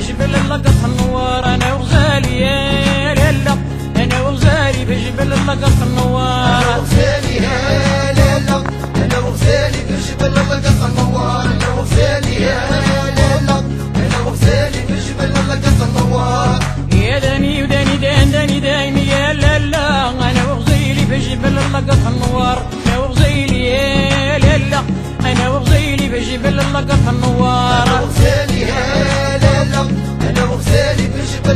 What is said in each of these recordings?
بجبل اللقط النوار أنا وغزالي يا ليلا أنا وغزالي بجبل اللقط النوار أنا وغزالي يا ليلا أنا وغزالي بجبل اللقط النوار أنا وغزالي يا ليلا أنا وغزالي بجبل اللقط النوار يا داني وداني دان داني دايمي يا لالا أنا وغزيلي بجبل اللقط النوار أنا وغزيلي يا لالا أنا وغزيلي بجبل اللقط النوار أنا وغزالي يا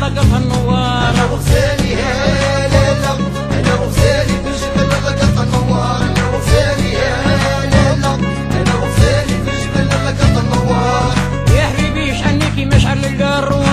لقطها النوار أنا وغزالي يا ليلى أنا وغزالي في الجبل لقطها النوار أنا وغزالي يا ليلى أنا وغزالي في الجبل لقطها النوار يا حبيبي شحنيكي مشعل القارون.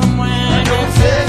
hermano.